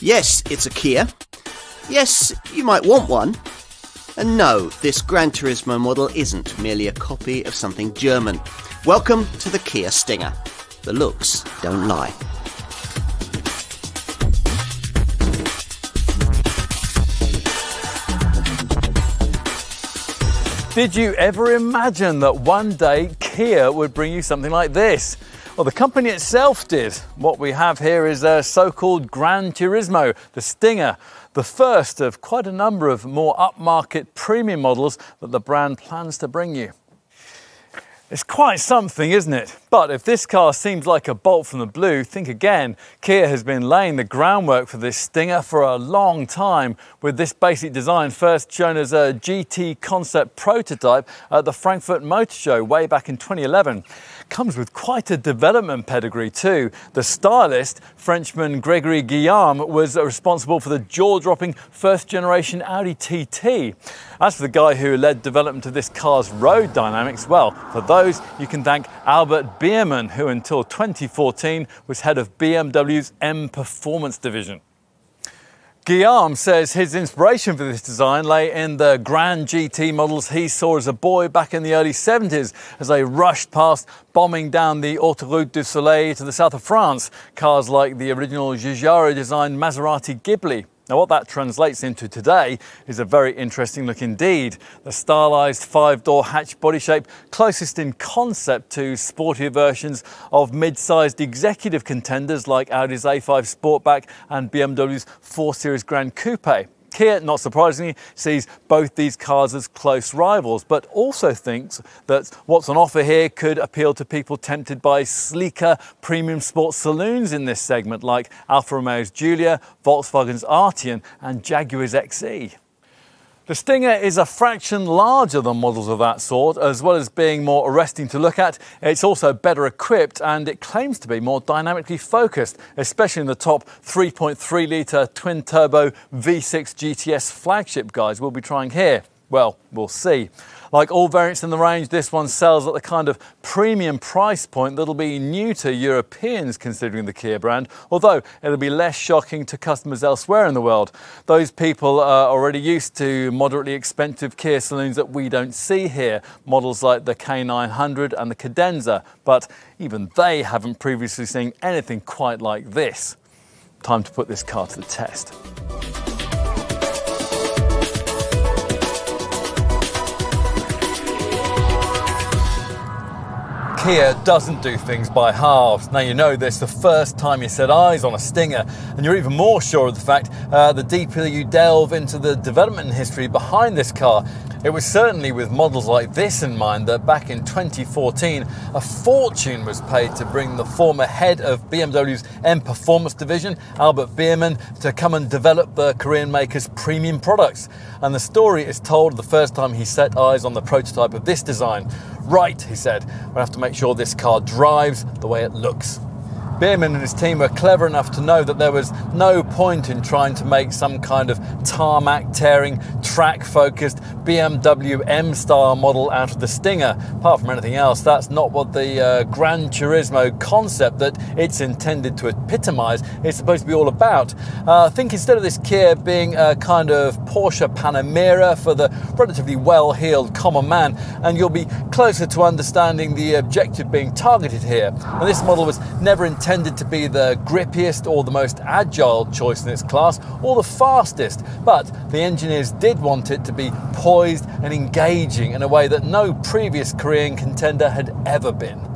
Yes, it's a Kia. Yes, you might want one. And no, this Gran Turismo model isn't merely a copy of something German. Welcome to the Kia Stinger. The looks don't lie. Did you ever imagine that one day Kia would bring you something like this? Well, the company itself did. What we have here is a so-called Gran Turismo, the Stinger, the first of quite a number of more upmarket premium models that the brand plans to bring you. It's quite something, isn't it? But if this car seems like a bolt from the blue, think again. Kia has been laying the groundwork for this Stinger for a long time, with this basic design first shown as a GT concept prototype at the Frankfurt Motor Show way back in 2011 comes with quite a development pedigree too. The stylist, Frenchman Gregory Guillaume, was responsible for the jaw-dropping first generation Audi TT. As for the guy who led development of this car's road dynamics, well, for those you can thank Albert Biermann, who until 2014 was head of BMW's M Performance division. Guillaume says his inspiration for this design lay in the Grand GT models he saw as a boy back in the early 70s as they rushed past bombing down the Autoroute du Soleil to the south of France, cars like the original Giugiaro designed Maserati Ghibli. Now what that translates into today is a very interesting look indeed. The stylised five-door hatch body shape, closest in concept to sportier versions of mid-sized executive contenders like Audi's A5 Sportback and BMW's 4 Series Gran Coupe. Kia, not surprisingly, sees both these cars as close rivals, but also thinks that what's on offer here could appeal to people tempted by sleeker premium sports saloons in this segment, like Alfa Romeo's Giulia, Volkswagen's Arteon, and Jaguar's XE. The Stinger is a fraction larger than models of that sort, as well as being more arresting to look at. It's also better equipped and it claims to be more dynamically focused, especially in the top 3.3 litre twin turbo V6 GTS flagship guise we'll be trying here. Well, we'll see. Like all variants in the range, this one sells at the kind of premium price point that'll be new to Europeans considering the Kia brand, although it'll be less shocking to customers elsewhere in the world. Those people are already used to moderately expensive Kia saloons that we don't see here, models like the K900 and the Cadenza, but even they haven't previously seen anything quite like this. Time to put this car to the test. Kia doesn't do things by halves. Now you know this the first time you set eyes on a Stinger, and you're even more sure of the fact uh, the deeper you delve into the development history behind this car. It was certainly with models like this in mind that back in 2014, a fortune was paid to bring the former head of BMW's M Performance division, Albert Biermann, to come and develop the Korean maker's premium products. And the story is told the first time he set eyes on the prototype of this design. Right, he said, we have to make sure this car drives the way it looks. Biermann and his team were clever enough to know that there was no point in trying to make some kind of tarmac tearing, track focused BMW M style model out of the Stinger. Apart from anything else, that's not what the uh, Gran Turismo concept that it's intended to epitomize is supposed to be all about. Uh, I think instead of this Kia being a kind of Porsche Panamera for the relatively well heeled common man, and you'll be closer to understanding the objective being targeted here. And this model was never intended intended to be the grippiest or the most agile choice in its class or the fastest, but the engineers did want it to be poised and engaging in a way that no previous Korean contender had ever been.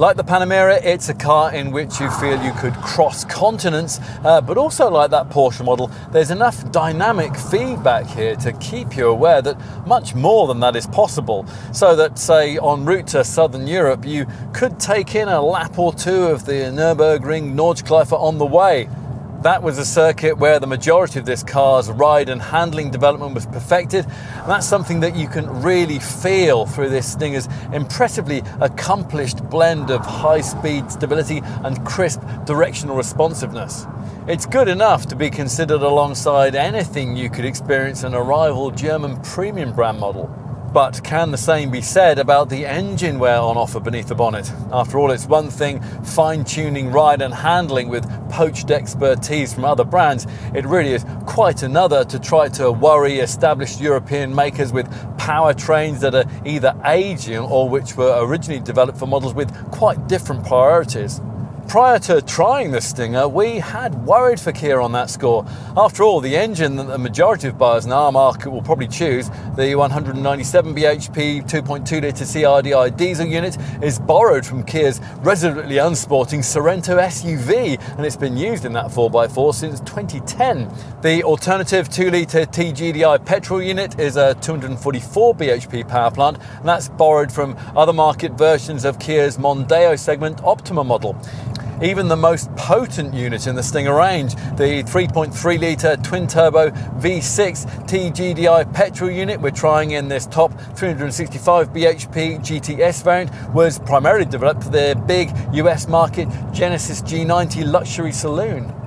Like the Panamera, it's a car in which you feel you could cross continents, uh, but also like that Porsche model, there's enough dynamic feedback here to keep you aware that much more than that is possible. So that, say, en route to southern Europe, you could take in a lap or two of the Nürburgring Nordschleife on the way. That was a circuit where the majority of this car's ride and handling development was perfected, and that's something that you can really feel through this Stinger's impressively accomplished blend of high speed stability and crisp directional responsiveness. It's good enough to be considered alongside anything you could experience in a rival German premium brand model. But can the same be said about the engine wear on offer beneath the bonnet? After all, it's one thing fine tuning ride and handling with poached expertise from other brands. It really is quite another to try to worry established European makers with powertrains that are either aging or which were originally developed for models with quite different priorities. Prior to trying the Stinger, we had worried for Kia on that score. After all, the engine that the majority of buyers in our market will probably choose, the 197 bhp 2.2 litre CRDI diesel unit, is borrowed from Kia's resolutely unsporting Sorento SUV, and it's been used in that 4x4 since 2010. The alternative 2 litre TGDI petrol unit is a 244 bhp power plant, and that's borrowed from other market versions of Kia's Mondeo segment Optima model even the most potent unit in the Stinger range, the 3.3 litre twin turbo V6 TGDI petrol unit we're trying in this top 365 bhp GTS variant, was primarily developed for the big US market Genesis G90 luxury saloon.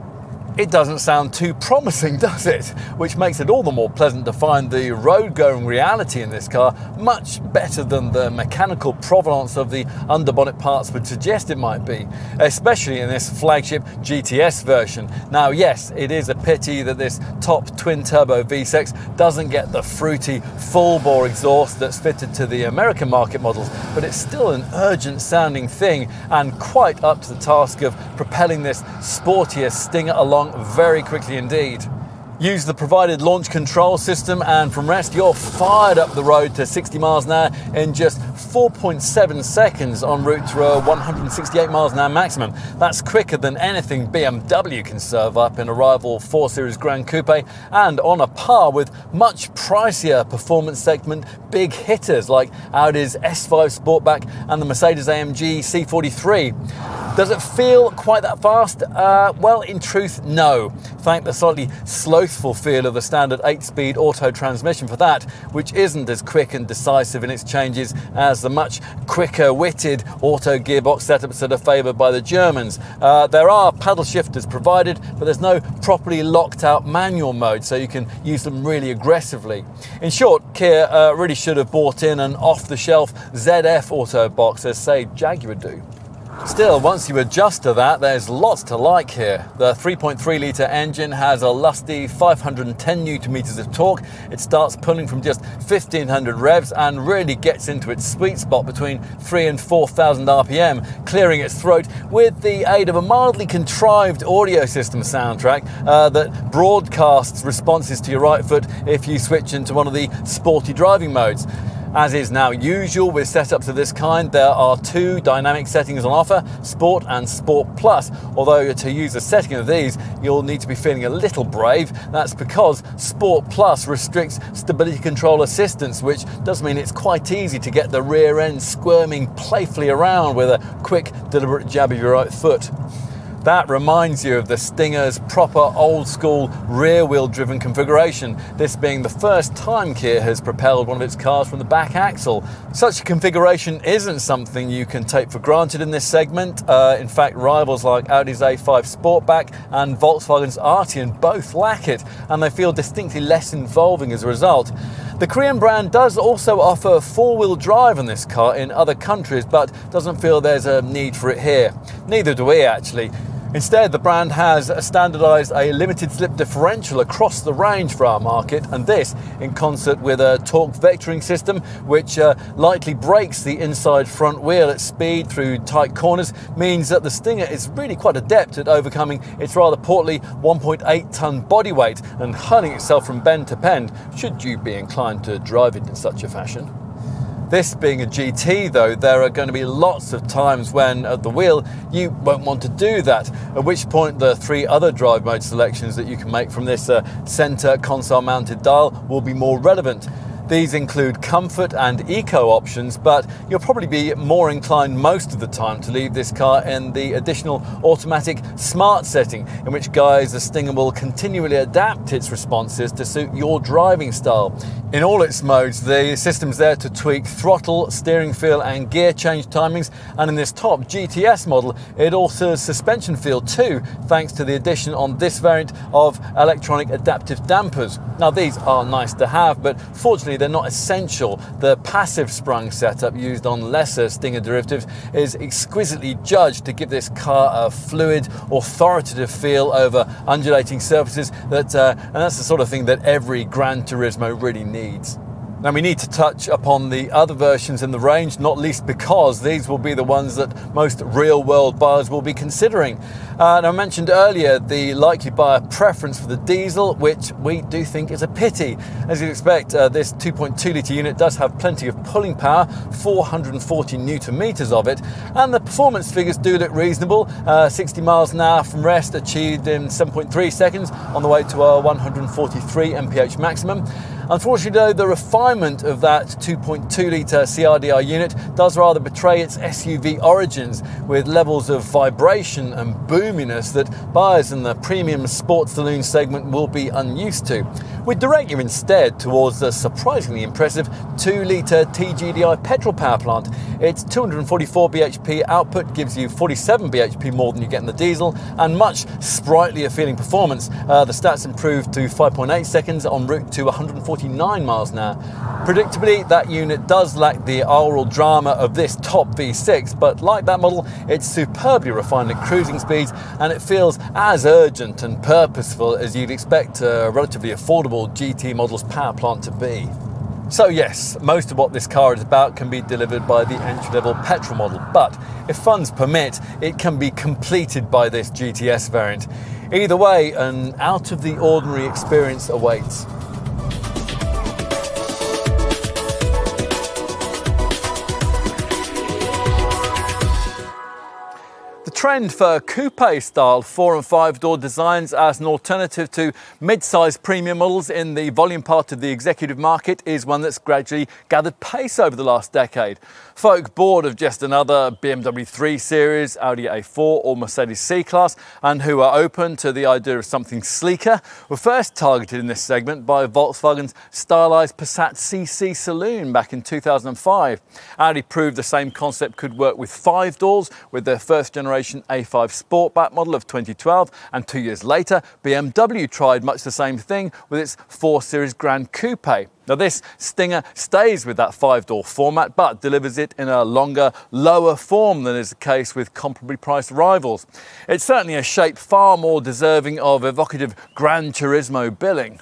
It doesn't sound too promising, does it? Which makes it all the more pleasant to find the road going reality in this car much better than the mechanical provenance of the underbonnet parts would suggest it might be, especially in this flagship GTS version. Now, yes, it is a pity that this top twin turbo V6 doesn't get the fruity full bore exhaust that's fitted to the American market models, but it's still an urgent sounding thing and quite up to the task of propelling this sportier Stinger along along very quickly indeed. Use the provided launch control system, and from rest, you're fired up the road to 60 miles an hour in just 4.7 seconds en route to a 168 miles an hour maximum. That's quicker than anything BMW can serve up in a rival 4 Series Gran Coupe, and on a par with much pricier performance segment big hitters like Audi's S5 Sportback and the Mercedes AMG C43. Does it feel quite that fast? Uh, well, in truth, no. Thank the slightly slothful feel of the standard 8-speed auto transmission for that, which isn't as quick and decisive in its changes as the much quicker-witted auto gearbox setups that are favoured by the Germans. Uh, there are paddle shifters provided, but there's no properly locked-out manual mode, so you can use them really aggressively. In short, Kia uh, really should have bought in an off-the-shelf ZF auto box, as say Jaguar do. Still, once you adjust to that, there's lots to like here. The 3.3 litre engine has a lusty 510 newton meters of torque. It starts pulling from just 1500 revs and really gets into its sweet spot between 3 and 4000 RPM, clearing its throat with the aid of a mildly contrived audio system soundtrack uh, that broadcasts responses to your right foot if you switch into one of the sporty driving modes. As is now usual with setups of this kind, there are two dynamic settings on offer, Sport and Sport Plus. Although to use a setting of these, you'll need to be feeling a little brave. That's because Sport Plus restricts stability control assistance, which does mean it's quite easy to get the rear end squirming playfully around with a quick, deliberate jab of your right foot. That reminds you of the Stinger's proper old school rear wheel driven configuration, this being the first time Kia has propelled one of its cars from the back axle. Such a configuration isn't something you can take for granted in this segment. Uh, in fact, rivals like Audi's A5 Sportback and Volkswagen's Arteon both lack it, and they feel distinctly less involving as a result. The Korean brand does also offer four wheel drive on this car in other countries, but doesn't feel there's a need for it here. Neither do we actually. Instead, the brand has standardized a limited slip differential across the range for our market, and this in concert with a torque vectoring system, which uh, lightly brakes the inside front wheel at speed through tight corners, means that the Stinger is really quite adept at overcoming its rather portly 1.8 ton body weight and hurling itself from bend to bend, should you be inclined to drive it in such a fashion. This being a GT, though, there are going to be lots of times when at the wheel you won't want to do that, at which point the three other drive mode selections that you can make from this uh, center console mounted dial will be more relevant. These include comfort and eco options, but you'll probably be more inclined most of the time to leave this car in the additional automatic smart setting, in which guise the Stinger will continually adapt its responses to suit your driving style. In all its modes, the system's there to tweak throttle, steering feel, and gear change timings, and in this top GTS model, it alters suspension feel too, thanks to the addition on this variant of electronic adaptive dampers. Now, these are nice to have, but fortunately, they're not essential. The passive sprung setup used on lesser Stinger derivatives is exquisitely judged to give this car a fluid, authoritative feel over undulating surfaces. That, uh, and that's the sort of thing that every Gran Turismo really needs. Now we need to touch upon the other versions in the range, not least because these will be the ones that most real world buyers will be considering. Uh, and I mentioned earlier the likely buyer preference for the diesel, which we do think is a pity. As you'd expect, uh, this 2.2 litre unit does have plenty of pulling power, 440 newton meters of it, and the performance figures do look reasonable. Uh, 60 miles an hour from rest achieved in 7.3 seconds on the way to our 143 mph maximum. Unfortunately, though, the refinement of that 2.2 litre CRDI unit does rather betray its SUV origins with levels of vibration and boominess that buyers in the premium sports saloon segment will be unused to. We direct you instead towards the surprisingly impressive 2 litre TGDI petrol power plant. Its 244 bhp output gives you 47 bhp more than you get in the diesel and much sprightlier feeling performance. Uh, the stats improved to 5.8 seconds en route to 140 49 miles an hour. Predictably, that unit does lack the aural drama of this top V6, but like that model, it's superbly refined at cruising speeds and it feels as urgent and purposeful as you'd expect a relatively affordable GT model's power plant to be. So yes, most of what this car is about can be delivered by the entry-level petrol model, but if funds permit, it can be completed by this GTS variant. Either way, an out-of-the-ordinary experience awaits. Trend for coupe style four and five door designs as an alternative to mid-sized premium models in the volume part of the executive market is one that's gradually gathered pace over the last decade. Folk bored of just another BMW 3 Series, Audi A4 or Mercedes C-Class and who are open to the idea of something sleeker were first targeted in this segment by Volkswagen's stylized Passat CC Saloon back in 2005. Audi proved the same concept could work with five doors with their first generation a5 Sportback model of 2012 and two years later BMW tried much the same thing with its 4 Series Gran Coupe. Now this Stinger stays with that five-door format but delivers it in a longer, lower form than is the case with comparably priced rivals. It's certainly a shape far more deserving of evocative Gran Turismo billing.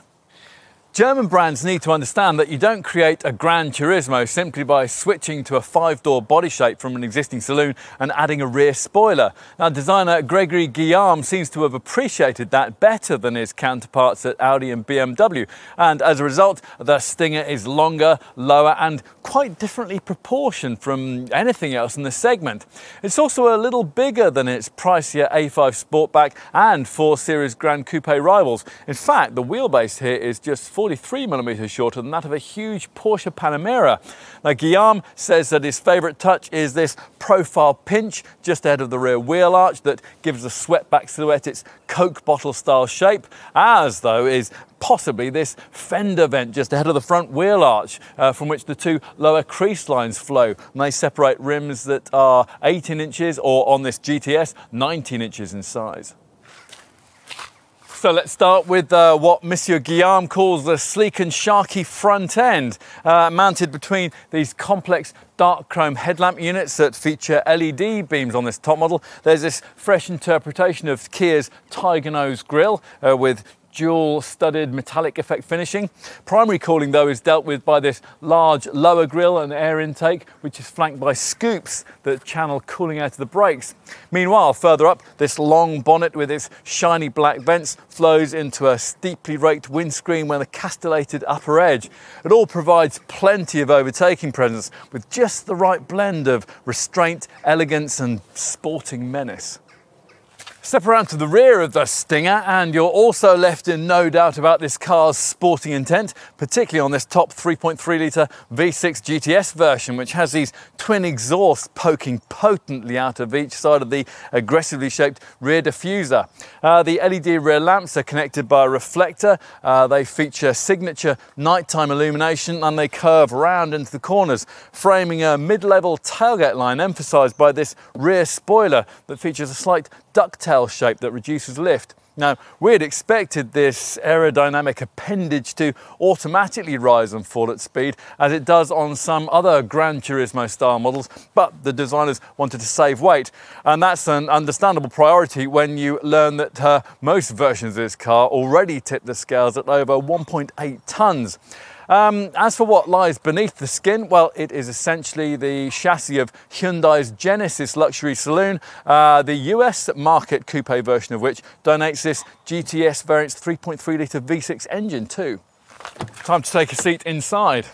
German brands need to understand that you don't create a Gran Turismo simply by switching to a five-door body shape from an existing saloon and adding a rear spoiler. Now, designer Gregory Guillaume seems to have appreciated that better than his counterparts at Audi and BMW, and as a result, the Stinger is longer, lower, and quite differently proportioned from anything else in the segment. It's also a little bigger than its pricier A5 Sportback and 4 Series Gran Coupe rivals. In fact, the wheelbase here is just 43 millimeters shorter than that of a huge Porsche Panamera. Now, Guillaume says that his favorite touch is this profile pinch just ahead of the rear wheel arch that gives the swept-back silhouette its Coke bottle style shape, as though is possibly this fender vent just ahead of the front wheel arch uh, from which the two lower crease lines flow. And they separate rims that are 18 inches or on this GTS 19 inches in size. So let's start with uh, what Monsieur Guillaume calls the sleek and sharky front end, uh, mounted between these complex dark chrome headlamp units that feature LED beams on this top model. There's this fresh interpretation of Kia's Tiger Nose grille uh, with dual studded metallic effect finishing. Primary cooling though is dealt with by this large lower grille and air intake which is flanked by scoops that channel cooling out of the brakes. Meanwhile further up this long bonnet with its shiny black vents flows into a steeply raked windscreen with a castellated upper edge. It all provides plenty of overtaking presence with just the right blend of restraint, elegance and sporting menace. Step around to the rear of the Stinger and you're also left in no doubt about this car's sporting intent, particularly on this top 3.3 litre V6 GTS version, which has these twin exhausts poking potently out of each side of the aggressively shaped rear diffuser. Uh, the LED rear lamps are connected by a reflector. Uh, they feature signature nighttime illumination and they curve round into the corners, framing a mid-level tailgate line emphasised by this rear spoiler that features a slight ducktail shape that reduces lift. Now, we had expected this aerodynamic appendage to automatically rise and fall at speed as it does on some other Gran Turismo style models, but the designers wanted to save weight. And that's an understandable priority when you learn that uh, most versions of this car already tip the scales at over 1.8 tonnes. Um, as for what lies beneath the skin, well, it is essentially the chassis of Hyundai's Genesis luxury saloon, uh, the US market coupe version of which donates this GTS variant's 3.3 litre V6 engine too. Time to take a seat inside.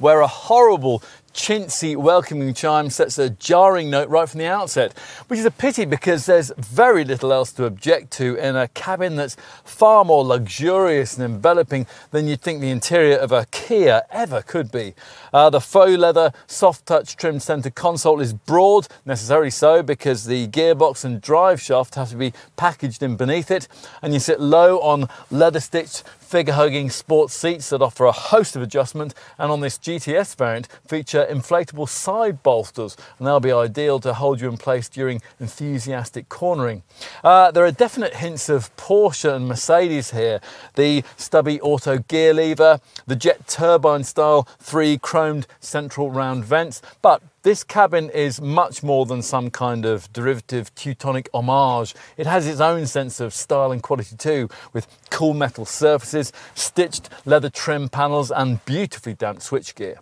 Where a horrible chintzy welcoming chime sets a jarring note right from the outset, which is a pity because there's very little else to object to in a cabin that's far more luxurious and enveloping than you'd think the interior of a Kia ever could be. Uh, the faux leather, soft touch trimmed centre console is broad, necessarily so because the gearbox and drive shaft have to be packaged in beneath it, and you sit low on leather stitched figure hugging sports seats that offer a host of adjustment and on this GTS variant feature inflatable side bolsters and they'll be ideal to hold you in place during enthusiastic cornering. Uh, there are definite hints of Porsche and Mercedes here. The stubby auto gear lever, the jet turbine style three chromed central round vents, but this cabin is much more than some kind of derivative Teutonic homage. It has its own sense of style and quality too, with cool metal surfaces, stitched leather trim panels and beautifully damped switchgear.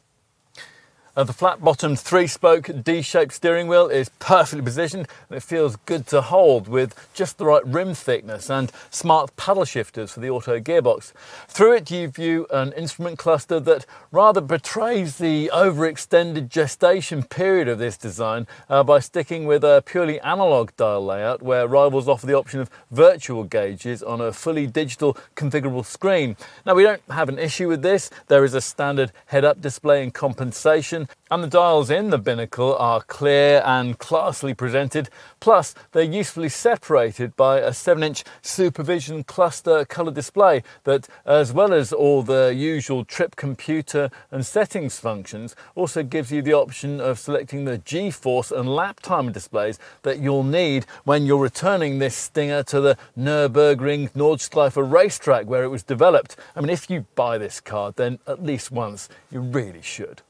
Uh, the flat-bottomed three-spoke D-shaped steering wheel is perfectly positioned and it feels good to hold with just the right rim thickness and smart paddle shifters for the auto gearbox. Through it you view an instrument cluster that rather betrays the overextended gestation period of this design uh, by sticking with a purely analog dial layout where rivals offer the option of virtual gauges on a fully digital configurable screen. Now we don't have an issue with this, there is a standard head-up display and compensation and the dials in the binnacle are clear and classily presented, plus they're usefully separated by a 7-inch Supervision cluster colour display that, as well as all the usual trip computer and settings functions, also gives you the option of selecting the G-force and lap timer displays that you'll need when you're returning this Stinger to the Nürburgring Nordschleife racetrack where it was developed. I mean, if you buy this car, then at least once you really should.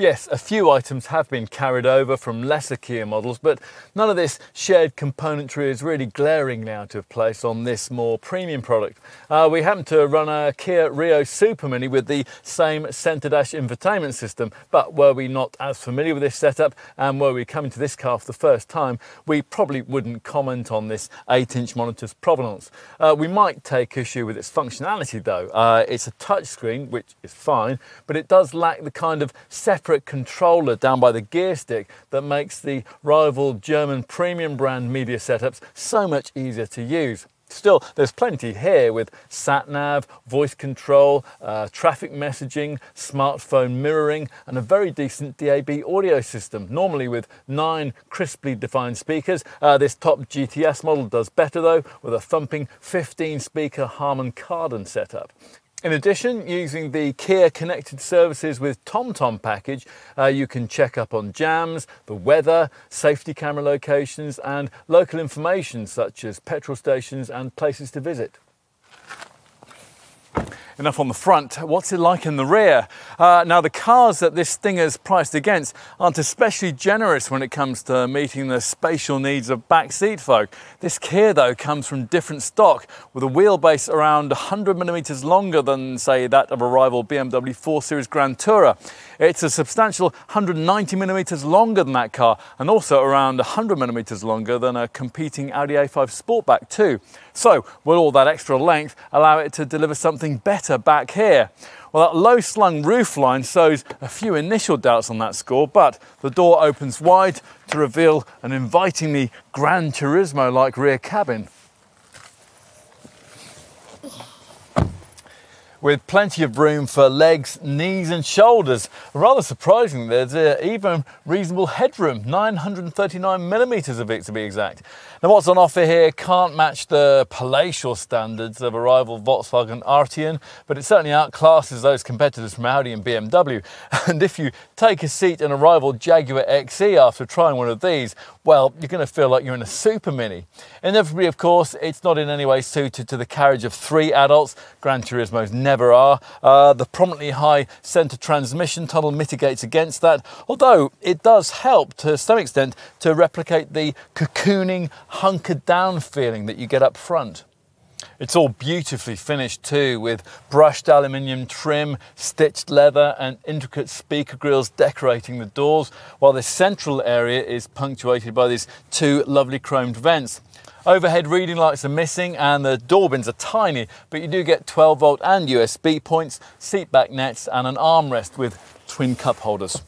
Yes, a few items have been carried over from lesser Kia models, but none of this shared componentry is really glaringly out of place on this more premium product. Uh, we happen to run a Kia Rio Super Mini with the same centre dash infotainment system, but were we not as familiar with this setup and were we coming to this car for the first time, we probably wouldn't comment on this 8-inch monitor's provenance. Uh, we might take issue with its functionality though. Uh, it's a touchscreen, which is fine, but it does lack the kind of separate separate controller down by the gear stick that makes the rival German premium brand media setups so much easier to use. Still, there's plenty here with sat-nav, voice control, uh, traffic messaging, smartphone mirroring, and a very decent DAB audio system, normally with nine crisply defined speakers. Uh, this top GTS model does better though, with a thumping 15-speaker Harman Kardon setup. In addition, using the Kia Connected Services with TomTom package, uh, you can check up on jams, the weather, safety camera locations and local information such as petrol stations and places to visit. Enough on the front. What's it like in the rear? Uh, now, the cars that this Stinger's priced against aren't especially generous when it comes to meeting the spatial needs of backseat folk. This Kia, though, comes from different stock with a wheelbase around 100 millimeters longer than, say, that of a rival BMW 4 Series Grand Tourer. It's a substantial 190 millimeters longer than that car and also around 100 millimeters longer than a competing Audi A5 Sportback too. So will all that extra length allow it to deliver something better back here? Well, that low slung roofline sows a few initial doubts on that score, but the door opens wide to reveal an invitingly Gran Turismo like rear cabin. With plenty of room for legs, knees and shoulders. Rather surprising, there's uh, even reasonable headroom, 939 millimetres of it to be exact. Now what's on offer here can't match the palatial standards of a rival Volkswagen Arteon, but it certainly outclasses those competitors from Audi and BMW. And if you take a seat in a rival Jaguar XE after trying one of these, well, you're going to feel like you're in a super mini. Inevitably, of course, it's not in any way suited to the carriage of three adults. Gran Turismos never are. Uh, the prominently high centre transmission tunnel mitigates against that, although it does help to some extent to replicate the cocooning, hunkered down feeling that you get up front. It's all beautifully finished too, with brushed aluminium trim, stitched leather, and intricate speaker grills decorating the doors, while the central area is punctuated by these two lovely chromed vents. Overhead reading lights are missing and the door bins are tiny, but you do get 12 volt and USB points, seat back nets, and an armrest with twin cup holders.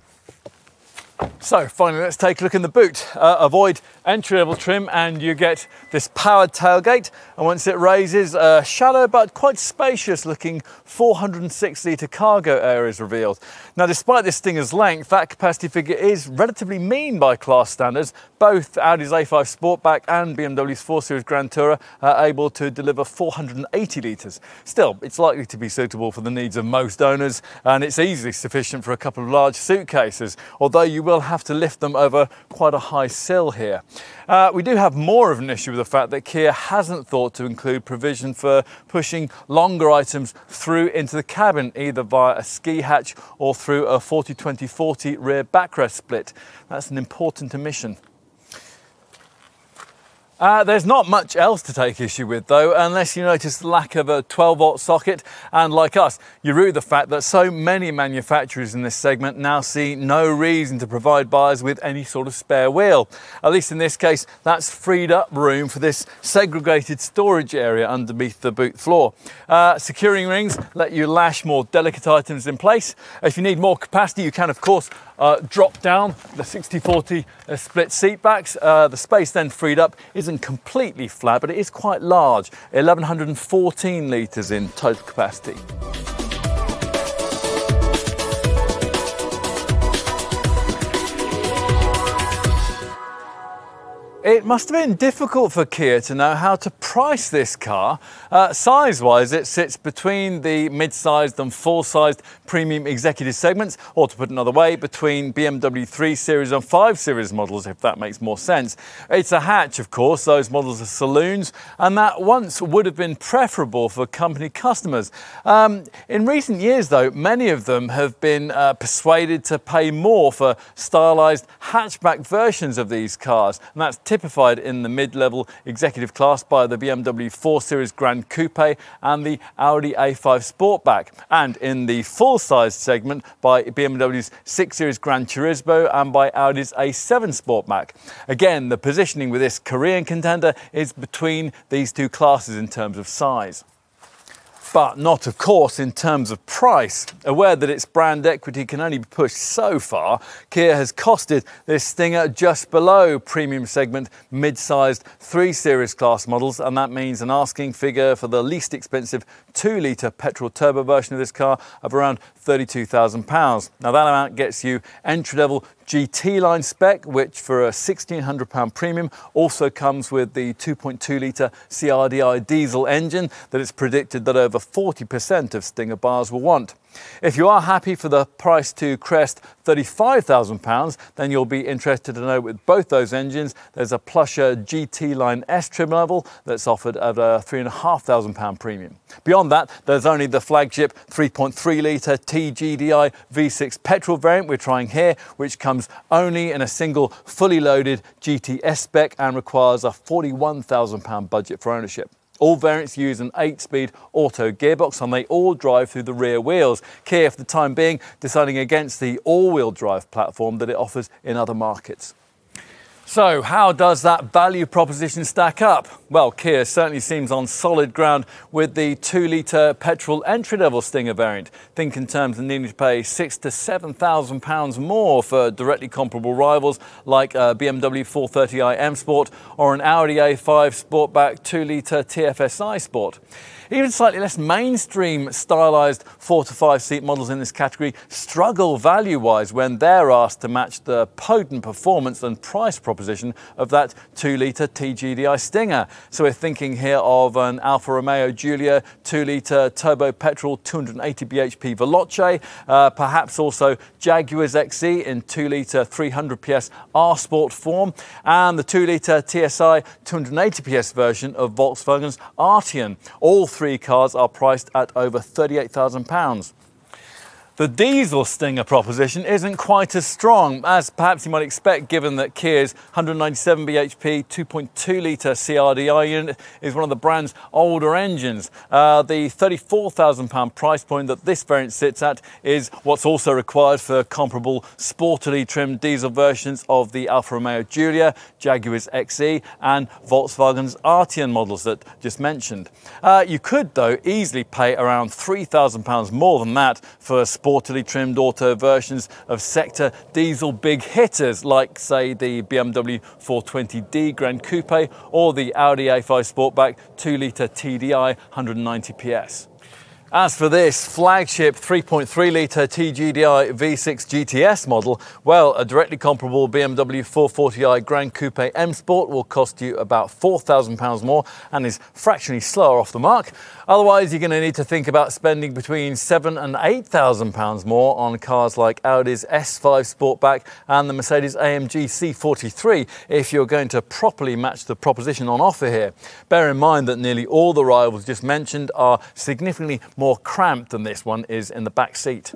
So finally, let's take a look in the boot. Uh, avoid entry-level trim and you get this powered tailgate. And once it raises, a shallow but quite spacious looking 406 litre cargo area is revealed. Now, despite this Stinger's length, that capacity figure is relatively mean by class standards. Both Audi's A5 Sportback and BMW's 4 Series Grand Tourer are able to deliver 480 litres. Still, it's likely to be suitable for the needs of most owners and it's easily sufficient for a couple of large suitcases, although you will have to lift them over quite a high sill here. Uh, we do have more of an issue with the fact that Kia hasn't thought to include provision for pushing longer items through into the cabin, either via a ski hatch or through a 40-20-40 rear backrest split. That's an important omission. Uh, there's not much else to take issue with though, unless you notice the lack of a 12 volt socket. And like us, you rue the fact that so many manufacturers in this segment now see no reason to provide buyers with any sort of spare wheel. At least in this case, that's freed up room for this segregated storage area underneath the boot floor. Uh, securing rings let you lash more delicate items in place. If you need more capacity, you can of course uh, drop down the 60-40 uh, split seat backs. Uh, the space then freed up isn't completely flat, but it is quite large, 1114 litres in total capacity. It must have been difficult for Kia to know how to price this car. Uh, Size-wise, it sits between the mid-sized and full-sized premium executive segments, or to put another way, between BMW 3 Series and 5 Series models, if that makes more sense. It's a hatch, of course, those models are saloons, and that once would have been preferable for company customers. Um, in recent years, though, many of them have been uh, persuaded to pay more for stylized hatchback versions of these cars, and that's typified in the mid-level executive class by the BMW 4 Series Gran Coupe and the Audi A5 Sportback, and in the full-size segment by BMW's 6 Series Gran Turismo and by Audi's A7 Sportback. Again, the positioning with this Korean contender is between these two classes in terms of size but not, of course, in terms of price. Aware that its brand equity can only be pushed so far, Kia has costed this Stinger just below premium segment mid-sized 3 Series class models, and that means an asking figure for the least expensive 2-litre petrol turbo version of this car of around £32,000. Now that amount gets you entry-level GT line spec, which for a £1,600 premium also comes with the 2.2 litre CRDI diesel engine that it's predicted that over 40% of Stinger buyers will want. If you are happy for the price to crest £35,000, then you'll be interested to know with both those engines, there's a plusher GT Line S trim level that's offered at a £3,500 premium. Beyond that, there's only the flagship 3.3 litre TGDI V6 petrol variant we're trying here, which comes only in a single fully loaded GTS spec and requires a £41,000 budget for ownership. All variants use an 8-speed auto gearbox and they all drive through the rear wheels. Kia, for the time being, deciding against the all-wheel drive platform that it offers in other markets. So how does that value proposition stack up? Well, Kia certainly seems on solid ground with the 2-litre petrol entry-level Stinger variant. Think in terms of needing to pay six to £7,000 more for directly comparable rivals like a BMW 430i M Sport or an Audi A5 Sportback 2-litre TFSI Sport. Even slightly less mainstream stylized four to five seat models in this category struggle value wise when they're asked to match the potent performance and price proposition of that 2 litre TGDI Stinger. So we're thinking here of an Alfa Romeo Giulia 2 litre turbo petrol 280 bhp Veloce, uh, perhaps also Jaguars XE in 2 litre 300 PS R Sport form, and the 2 litre TSI 280 PS version of Volkswagen's Arteon. All three cars are priced at over £38,000. The diesel Stinger proposition isn't quite as strong as perhaps you might expect given that Kia's 197 bhp 2.2 litre CRDI unit is one of the brand's older engines. Uh, the £34,000 price point that this variant sits at is what's also required for comparable sportily trimmed diesel versions of the Alfa Romeo Giulia, Jaguar's XE and Volkswagen's Arteon models that just mentioned. Uh, you could though easily pay around £3,000 more than that for a sport sportily trimmed auto versions of sector diesel big hitters like, say, the BMW 420d Gran Coupe or the Audi A5 Sportback 2 litre TDI 190 PS. As for this flagship 3.3 litre TGDI V6 GTS model, well, a directly comparable BMW 440i Gran Coupe M Sport will cost you about £4,000 more and is fractionally slower off the mark. Otherwise, you're going to need to think about spending between seven and £8,000 more on cars like Audi's S5 Sportback and the Mercedes AMG C43 if you're going to properly match the proposition on offer here. Bear in mind that nearly all the rivals just mentioned are significantly more cramped than this one is in the back seat.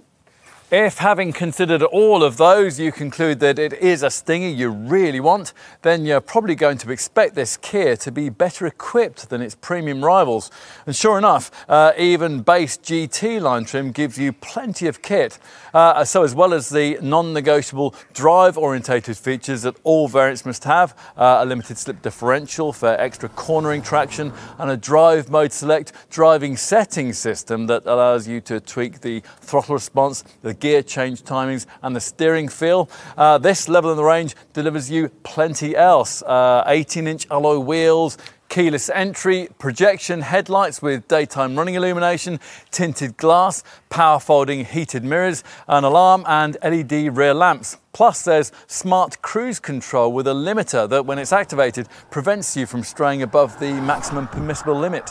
If having considered all of those, you conclude that it is a Stinger you really want, then you're probably going to expect this Kia to be better equipped than its premium rivals. And sure enough, uh, even base GT line trim gives you plenty of kit. Uh, so as well as the non-negotiable drive-orientated features that all variants must have, uh, a limited slip differential for extra cornering traction and a drive mode select driving setting system that allows you to tweak the throttle response, the gear change timings and the steering feel. Uh, this level in the range delivers you plenty else. 18-inch uh, alloy wheels, keyless entry, projection headlights with daytime running illumination, tinted glass, power folding heated mirrors, an alarm and LED rear lamps. Plus there's smart cruise control with a limiter that when it's activated prevents you from straying above the maximum permissible limit.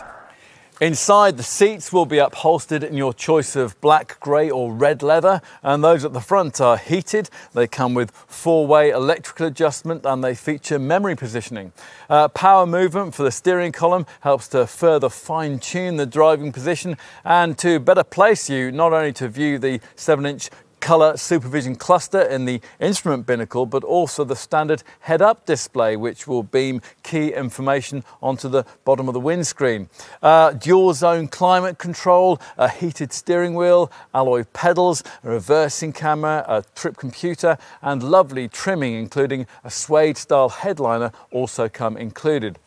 Inside, the seats will be upholstered in your choice of black, grey or red leather, and those at the front are heated. They come with four-way electrical adjustment and they feature memory positioning. Uh, power movement for the steering column helps to further fine-tune the driving position and to better place you not only to view the 7-inch colour supervision cluster in the instrument binnacle, but also the standard head-up display, which will beam key information onto the bottom of the windscreen. Uh, dual zone climate control, a heated steering wheel, alloy pedals, a reversing camera, a trip computer, and lovely trimming, including a suede style headliner also come included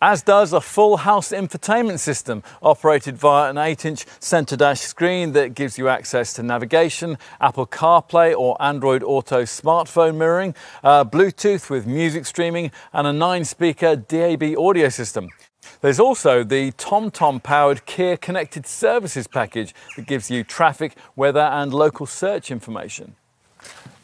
as does a full house infotainment system operated via an 8-inch center dash screen that gives you access to navigation, Apple CarPlay or Android Auto smartphone mirroring, uh, Bluetooth with music streaming and a 9-speaker DAB audio system. There's also the TomTom powered Kia Connected Services package that gives you traffic, weather and local search information.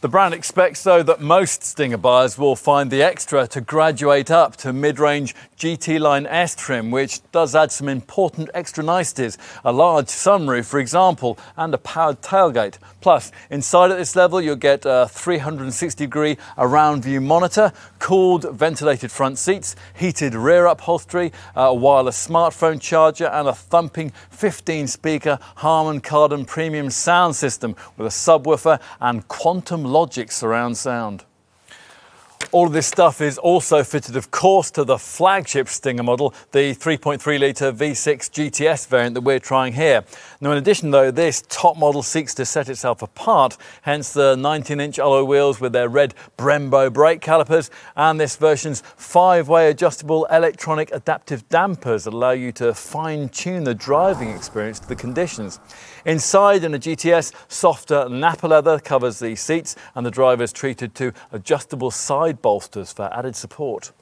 The brand expects, though, that most Stinger buyers will find the extra to graduate up to mid-range GT Line S trim, which does add some important extra niceties. A large sunroof, for example, and a powered tailgate. Plus, inside at this level, you'll get a 360-degree around view monitor, cooled ventilated front seats, heated rear upholstery, a wireless smartphone charger, and a thumping 15-speaker Harman Kardon premium sound system with a subwoofer and quantum Logic surround sound. All of this stuff is also fitted, of course, to the flagship Stinger model, the 3.3 litre V6 GTS variant that we're trying here. Now, in addition, though, this top model seeks to set itself apart, hence the 19-inch alloy wheels with their red Brembo brake calipers and this version's five-way adjustable electronic adaptive dampers that allow you to fine-tune the driving experience to the conditions. Inside in a GTS, softer Nappa leather covers the seats and the driver is treated to adjustable side bolsters for added support.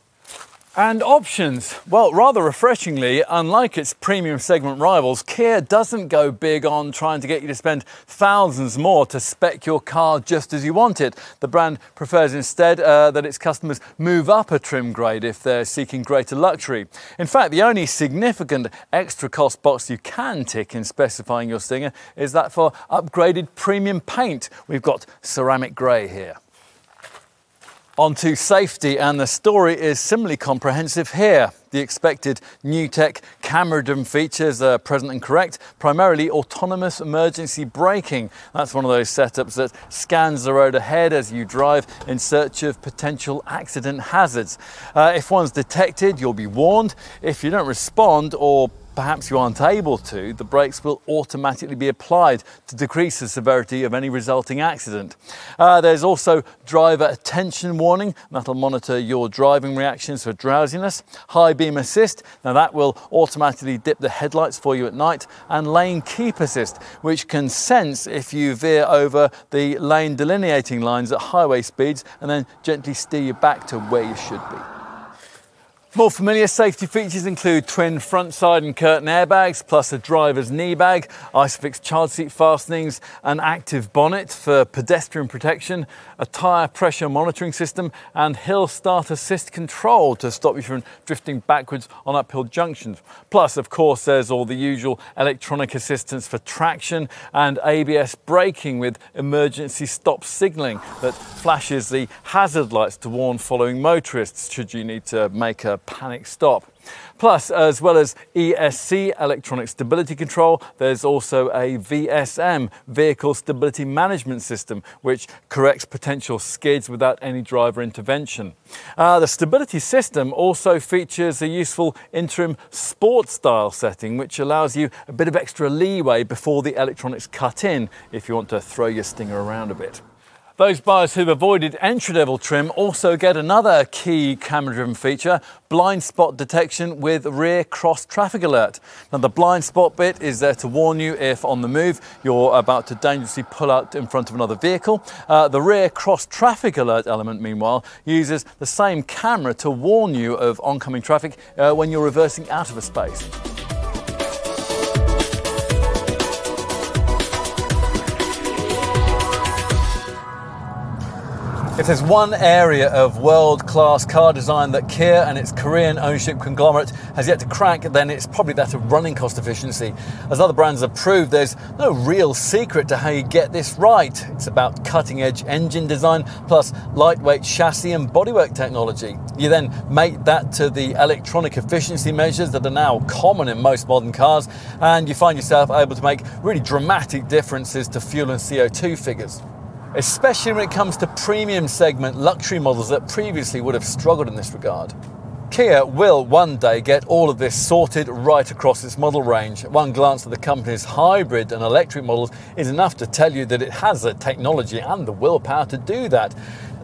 And options. Well, rather refreshingly, unlike its premium segment rivals, Kia doesn't go big on trying to get you to spend thousands more to spec your car just as you want it. The brand prefers instead uh, that its customers move up a trim grade if they're seeking greater luxury. In fact, the only significant extra cost box you can tick in specifying your Stinger is that for upgraded premium paint. We've got ceramic grey here. Onto safety, and the story is similarly comprehensive here. The expected new tech camera driven features are present and correct, primarily autonomous emergency braking. That's one of those setups that scans the road ahead as you drive in search of potential accident hazards. Uh, if one's detected, you'll be warned. If you don't respond or perhaps you aren't able to, the brakes will automatically be applied to decrease the severity of any resulting accident. Uh, there's also driver attention warning, that'll monitor your driving reactions for drowsiness. High beam assist, now that will automatically dip the headlights for you at night. And lane keep assist, which can sense if you veer over the lane delineating lines at highway speeds and then gently steer you back to where you should be. More familiar safety features include twin front side and curtain airbags, plus a driver's knee bag, Isofix child seat fastenings, an active bonnet for pedestrian protection, a tyre pressure monitoring system, and hill start assist control to stop you from drifting backwards on uphill junctions. Plus, of course, there's all the usual electronic assistance for traction and ABS braking with emergency stop signalling that flashes the hazard lights to warn following motorists should you need to make a panic stop. Plus, as well as ESC, electronic stability control, there's also a VSM, vehicle stability management system, which corrects potential skids without any driver intervention. Uh, the stability system also features a useful interim sport style setting, which allows you a bit of extra leeway before the electronics cut in if you want to throw your stinger around a bit. Those buyers who've avoided entry-level trim also get another key camera-driven feature, blind spot detection with rear cross traffic alert. Now the blind spot bit is there to warn you if on the move you're about to dangerously pull out in front of another vehicle. Uh, the rear cross traffic alert element meanwhile uses the same camera to warn you of oncoming traffic uh, when you're reversing out of a space. If there's one area of world-class car design that Kia and its Korean ownership conglomerate has yet to crack, then it's probably that of running cost efficiency. As other brands have proved, there's no real secret to how you get this right. It's about cutting-edge engine design plus lightweight chassis and bodywork technology. You then mate that to the electronic efficiency measures that are now common in most modern cars, and you find yourself able to make really dramatic differences to fuel and CO2 figures especially when it comes to premium segment luxury models that previously would have struggled in this regard. Kia will one day get all of this sorted right across its model range. One glance at the company's hybrid and electric models is enough to tell you that it has the technology and the willpower to do that.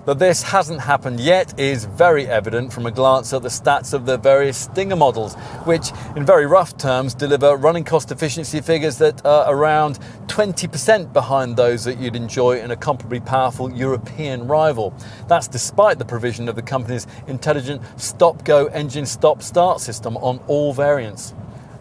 That this hasn't happened yet is very evident from a glance at the stats of the various Stinger models, which, in very rough terms, deliver running cost efficiency figures that are around 20% behind those that you'd enjoy in a comparably powerful European rival. That's despite the provision of the company's intelligent stop go engine stop start system on all variants.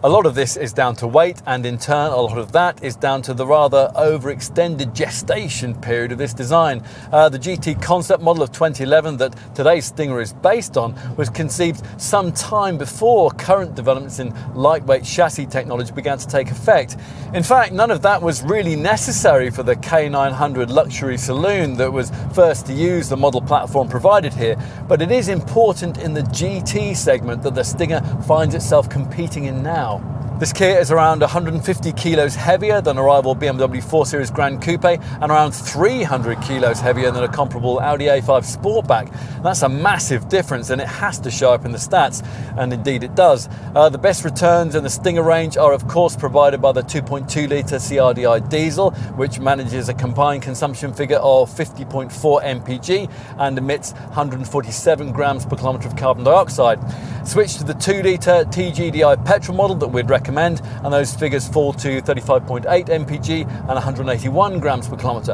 A lot of this is down to weight, and in turn, a lot of that is down to the rather overextended gestation period of this design. Uh, the GT concept model of 2011 that today's Stinger is based on was conceived some time before current developments in lightweight chassis technology began to take effect. In fact, none of that was really necessary for the K900 luxury saloon that was first to use the model platform provided here, but it is important in the GT segment that the Stinger finds itself competing in now now this Kia is around 150 kilos heavier than a rival BMW 4 Series Gran Coupe and around 300 kilos heavier than a comparable Audi A5 Sportback. That's a massive difference and it has to show up in the stats, and indeed it does. Uh, the best returns in the Stinger range are of course provided by the 2.2 litre CRDI diesel, which manages a combined consumption figure of 50.4 mpg and emits 147 grams per kilometre of carbon dioxide. Switch to the 2 litre TGDI petrol model that we'd recommend recommend, and those figures fall to 35.8 mpg and 181 grams per kilometre.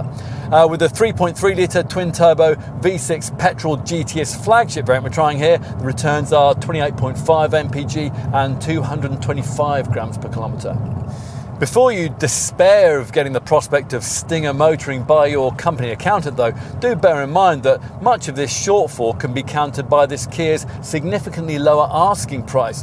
Uh, with the 3.3 litre twin turbo V6 petrol GTS flagship variant we're trying here, the returns are 28.5 mpg and 225 grams per kilometre. Before you despair of getting the prospect of Stinger motoring by your company accountant, though, do bear in mind that much of this shortfall can be countered by this Kia's significantly lower asking price.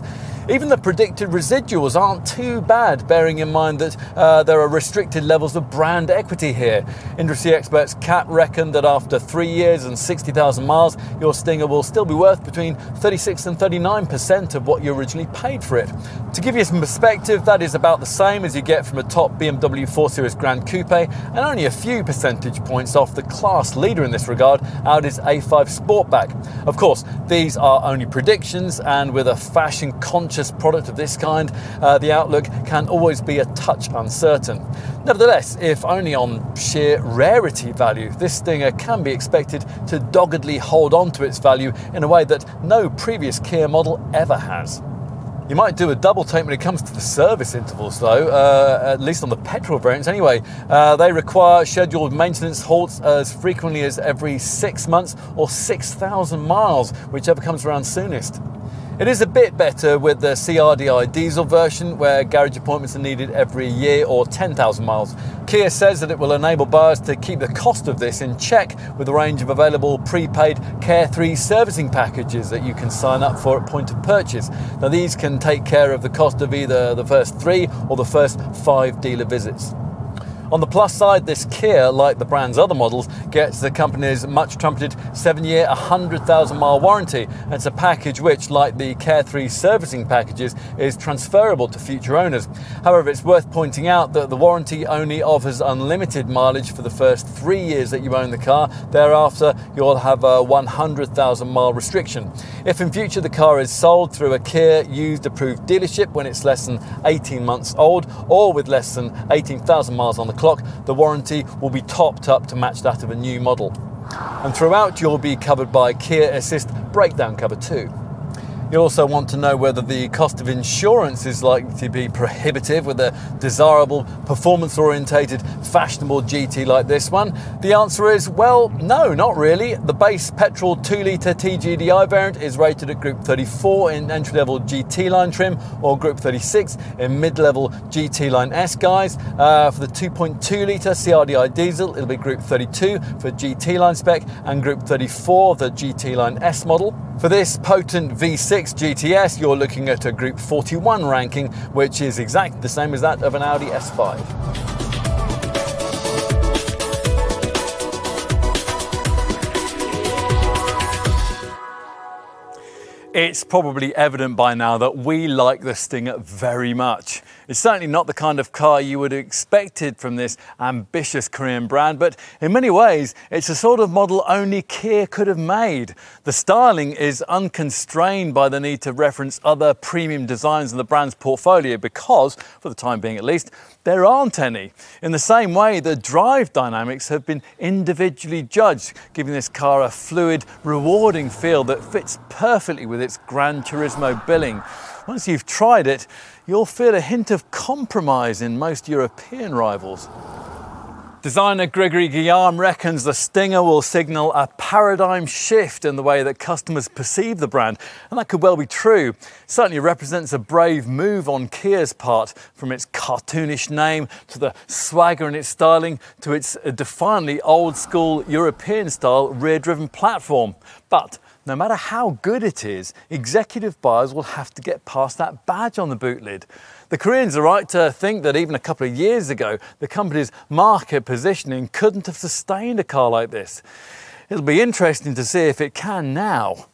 Even the predicted residuals aren't too bad, bearing in mind that uh, there are restricted levels of brand equity here. Industry experts CAP reckon that after three years and 60,000 miles, your Stinger will still be worth between 36 and 39% of what you originally paid for it. To give you some perspective, that is about the same as you get from a top BMW 4 Series Gran Coupe, and only a few percentage points off the class leader in this regard, Audi's A5 Sportback. Of course, these are only predictions, and with a fashion conscious product of this kind, uh, the outlook can always be a touch uncertain. Nevertheless, if only on sheer rarity value, this Stinger can be expected to doggedly hold on to its value in a way that no previous Kia model ever has. You might do a double take when it comes to the service intervals, though, uh, at least on the petrol variants anyway. Uh, they require scheduled maintenance halts as frequently as every six months or 6,000 miles, whichever comes around soonest. It is a bit better with the CRDI diesel version, where garage appointments are needed every year or 10,000 miles. Kia says that it will enable buyers to keep the cost of this in check with a range of available prepaid Care 3 servicing packages that you can sign up for at point of purchase. Now, these can take care of the cost of either the first three or the first five dealer visits. On the plus side, this Kia, like the brand's other models, gets the company's much trumpeted seven year, 100,000 mile warranty. It's a package which, like the Care 3 servicing packages, is transferable to future owners. However, it's worth pointing out that the warranty only offers unlimited mileage for the first three years that you own the car. Thereafter, you'll have a 100,000 mile restriction. If in future the car is sold through a Kia used approved dealership when it's less than 18 months old or with less than 18,000 miles on the clock, the warranty will be topped up to match that of a new model. And throughout, you'll be covered by Kia Assist breakdown cover too. You also want to know whether the cost of insurance is likely to be prohibitive with a desirable, performance orientated, fashionable GT like this one. The answer is well, no, not really. The base petrol 2 litre TGDI variant is rated at Group 34 in entry level GT line trim or Group 36 in mid level GT line S guise. Uh, for the 2.2 litre CRDI diesel, it'll be Group 32 for GT line spec and Group 34 the GT line S model. For this potent V6 GTS, you're looking at a Group 41 ranking, which is exactly the same as that of an Audi S5. It's probably evident by now that we like the Stinger very much. It's certainly not the kind of car you would have expected from this ambitious Korean brand, but in many ways, it's a sort of model only Kia could have made. The styling is unconstrained by the need to reference other premium designs in the brand's portfolio because, for the time being at least, there aren't any. In the same way, the drive dynamics have been individually judged, giving this car a fluid, rewarding feel that fits perfectly with its Gran Turismo billing. Once you've tried it, you'll feel a hint of compromise in most European rivals. Designer Gregory Guillaume reckons the Stinger will signal a paradigm shift in the way that customers perceive the brand, and that could well be true. Certainly represents a brave move on Kia's part, from its cartoonish name to the swagger in its styling to its uh, defiantly old school European style rear driven platform. But no matter how good it is, executive buyers will have to get past that badge on the boot lid. The Koreans are right to think that even a couple of years ago, the company's market positioning couldn't have sustained a car like this. It'll be interesting to see if it can now.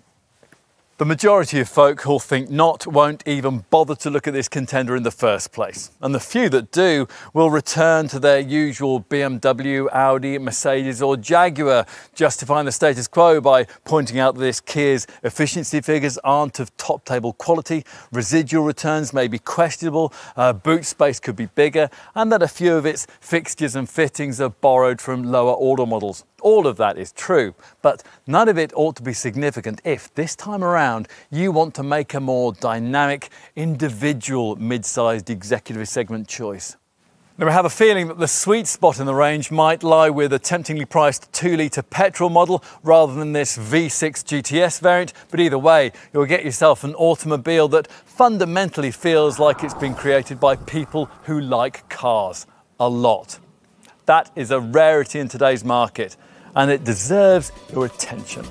The majority of folk who'll think not won't even bother to look at this contender in the first place. And the few that do will return to their usual BMW, Audi, Mercedes or Jaguar, justifying the status quo by pointing out that this Kia's efficiency figures aren't of top table quality, residual returns may be questionable, uh, boot space could be bigger, and that a few of its fixtures and fittings are borrowed from lower order models All of that is true, but none of it ought to be significant if this time around you want to make a more dynamic, individual mid-sized executive segment choice. Now, I have a feeling that the sweet spot in the range might lie with a temptingly priced 2 litre petrol model rather than this V6 GTS variant, but either way, you'll get yourself an automobile that fundamentally feels like it's been created by people who like cars a lot. That is a rarity in today's market, and it deserves your attention.